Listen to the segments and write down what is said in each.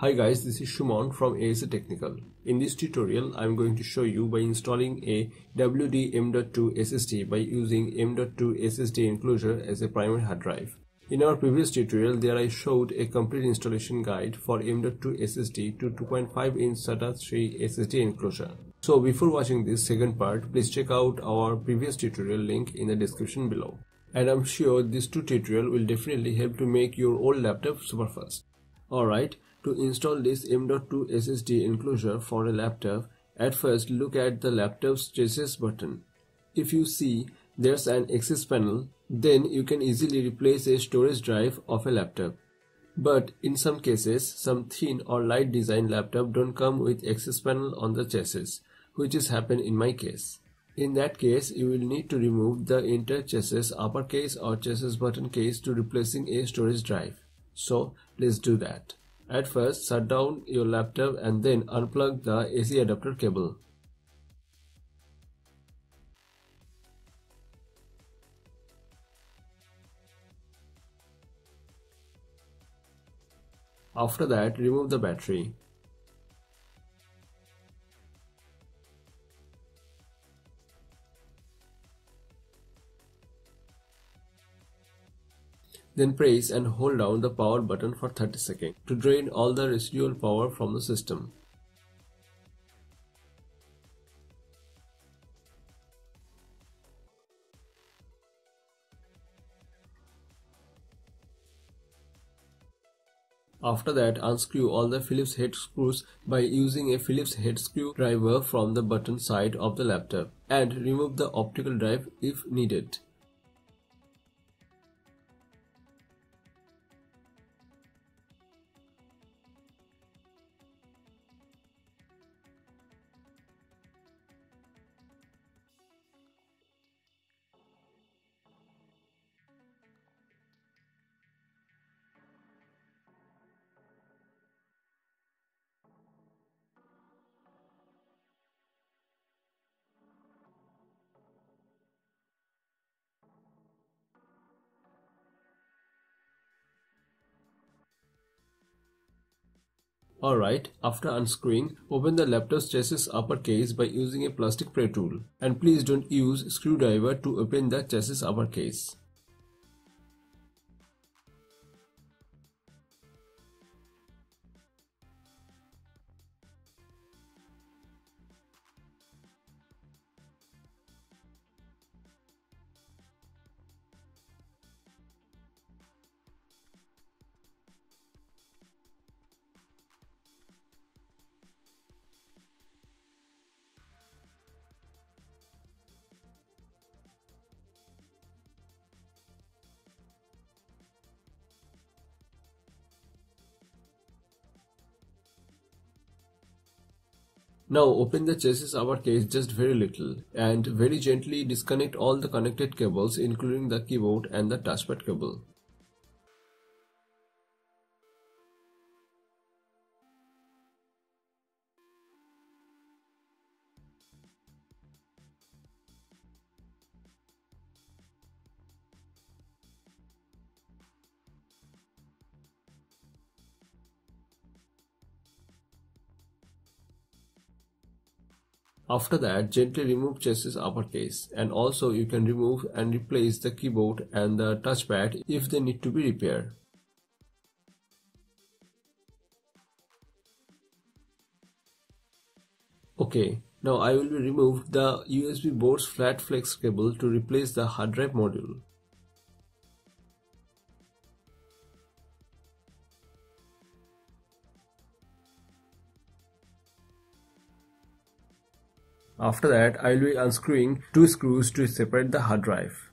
Hi guys, this is Shumon from ASA Technical. In this tutorial, I am going to show you by installing a WD M.2 SSD by using M.2 SSD enclosure as a primary hard drive. In our previous tutorial, there I showed a complete installation guide for M.2 SSD to 2.5 inch SATA 3 SSD enclosure. So before watching this second part, please check out our previous tutorial link in the description below. And I'm sure this two tutorial will definitely help to make your old laptop super fast. Alright, to install this M.2 SSD enclosure for a laptop, at first look at the laptop's chassis button. If you see there's an access panel, then you can easily replace a storage drive of a laptop. But in some cases, some thin or light design laptop don't come with access panel on the chassis, which is happened in my case. In that case, you will need to remove the entire chassis uppercase or chassis button case to replacing a storage drive. So let's do that. At first, shut down your laptop and then unplug the AC adapter cable. After that, remove the battery. Then press and hold down the power button for 30 seconds to drain all the residual power from the system. After that, unscrew all the Phillips head screws by using a Phillips head screwdriver from the button side of the laptop and remove the optical drive if needed. Alright, after unscrewing, open the laptop's chassis upper case by using a plastic pry tool. And please don't use screwdriver to open the chassis upper case. Now open the chassis upper case just very little and very gently disconnect all the connected cables including the keyboard and the touchpad cable. After that, gently remove chassis uppercase and also you can remove and replace the keyboard and the touchpad if they need to be repaired. Okay, now I will remove the USB board's flat flex cable to replace the hard drive module. After that, I will be unscrewing two screws to separate the hard drive.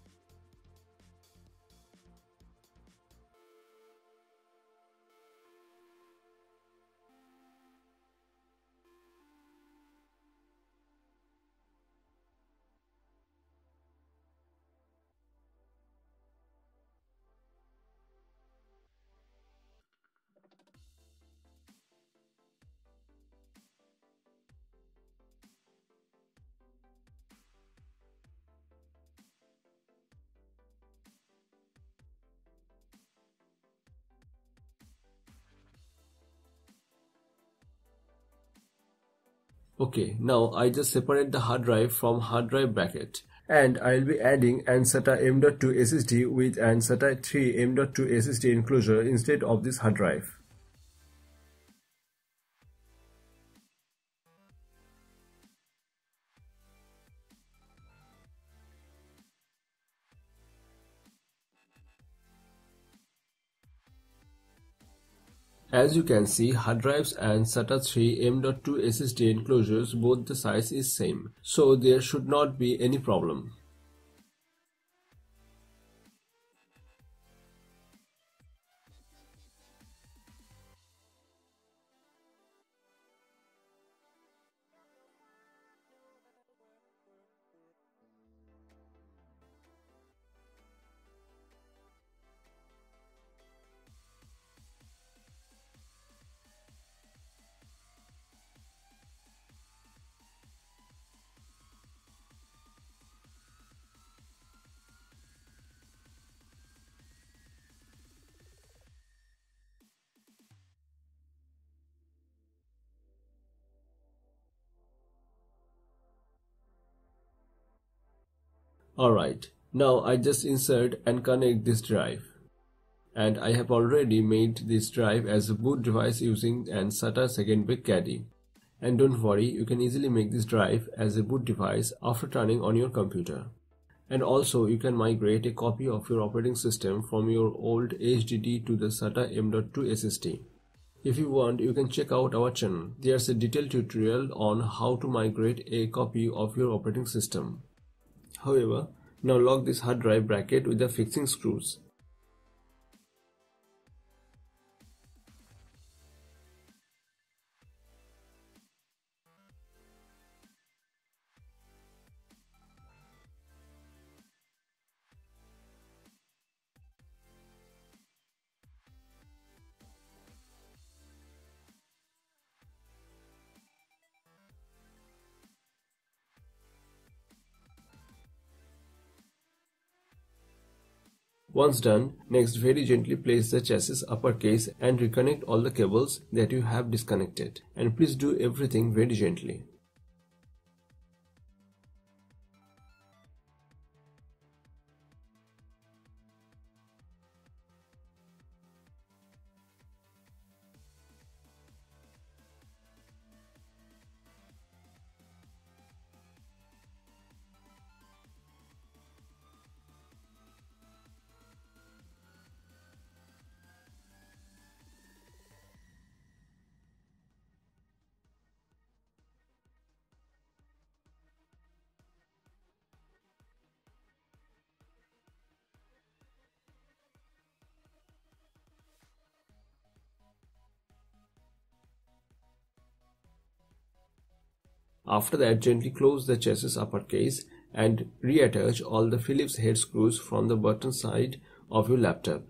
Okay, now I just separate the hard drive from hard drive bracket and I'll be adding an SATA M.2 SSD with an SATA 3 M.2 SSD enclosure instead of this hard drive. As you can see, hard drives and SATA 3 M.2 SSD enclosures both the size is same, so there should not be any problem. Alright, now I just insert and connect this drive. And I have already made this drive as a boot device using an SATA second bit caddy. And don't worry, you can easily make this drive as a boot device after turning on your computer. And also you can migrate a copy of your operating system from your old HDD to the SATA M.2 SSD. If you want, you can check out our channel. There's a detailed tutorial on how to migrate a copy of your operating system. However, now lock this hard drive bracket with the fixing screws. Once done, next very gently place the chassis uppercase and reconnect all the cables that you have disconnected. And please do everything very gently. After that, gently close the chassis uppercase and reattach all the Phillips head screws from the button side of your laptop.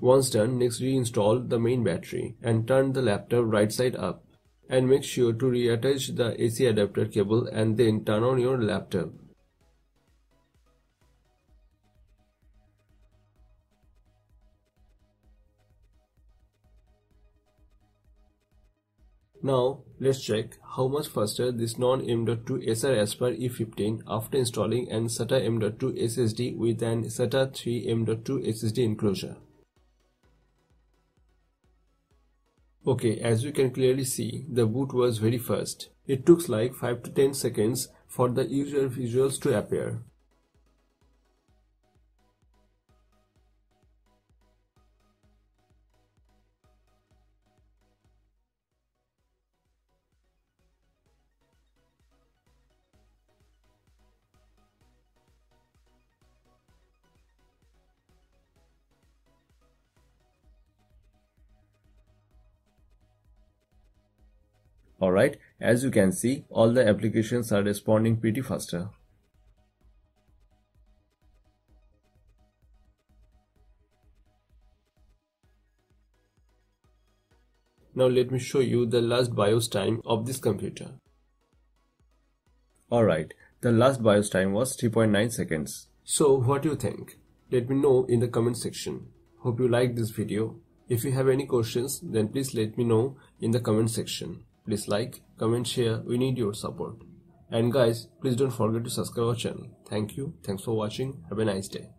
Once done, next reinstall the main battery and turn the laptop right side up. And make sure to reattach the AC adapter cable and then turn on your laptop. Now let's check how much faster this non-M.2 SR per E15 after installing an SATA M.2 SSD with an SATA 3 M.2 SSD enclosure. Okay, as you can clearly see, the boot was very fast. It took like 5 to 10 seconds for the user visuals to appear. Alright, as you can see, all the applications are responding pretty faster. Now let me show you the last BIOS time of this computer. Alright, the last BIOS time was 3.9 seconds. So what do you think? Let me know in the comment section. Hope you liked this video. If you have any questions then please let me know in the comment section. Please like, comment, share. We need your support. And guys, please don't forget to subscribe our channel. Thank you. Thanks for watching. Have a nice day.